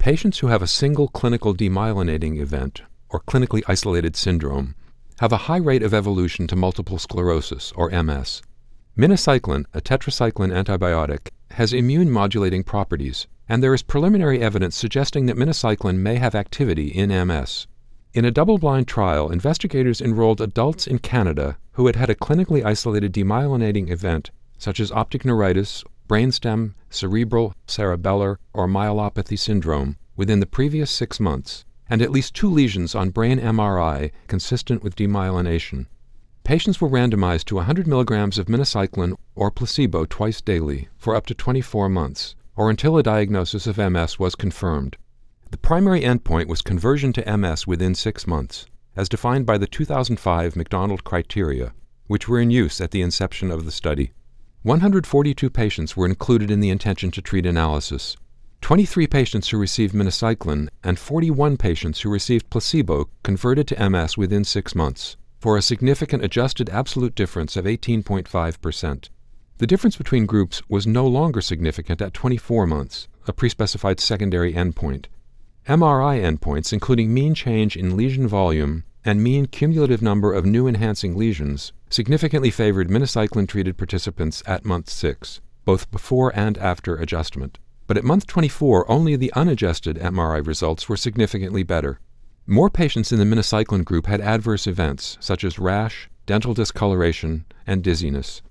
Patients who have a single clinical demyelinating event, or clinically isolated syndrome, have a high rate of evolution to multiple sclerosis, or MS. Minocycline, a tetracycline antibiotic, has immune modulating properties, and there is preliminary evidence suggesting that minocycline may have activity in MS. In a double blind trial, investigators enrolled adults in Canada who had had a clinically isolated demyelinating event, such as optic neuritis brainstem, cerebral, cerebellar, or myelopathy syndrome within the previous six months, and at least two lesions on brain MRI consistent with demyelination. Patients were randomized to 100 milligrams of minocycline or placebo twice daily for up to 24 months, or until a diagnosis of MS was confirmed. The primary endpoint was conversion to MS within six months, as defined by the 2005 McDonald criteria, which were in use at the inception of the study. 142 patients were included in the intention to treat analysis. 23 patients who received minocycline and 41 patients who received placebo converted to MS within six months, for a significant adjusted absolute difference of 18.5%. The difference between groups was no longer significant at 24 months, a pre-specified secondary endpoint. MRI endpoints, including mean change in lesion volume and mean cumulative number of new enhancing lesions, significantly favored minocycline treated participants at month 6, both before and after adjustment. But at month 24, only the unadjusted MRI results were significantly better. More patients in the minocycline group had adverse events such as rash, dental discoloration, and dizziness.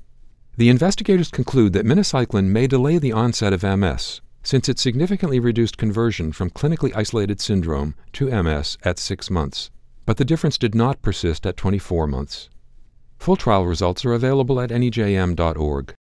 The investigators conclude that minocycline may delay the onset of MS, since it significantly reduced conversion from clinically isolated syndrome to MS at six months, but the difference did not persist at 24 months. Full trial results are available at nejm.org.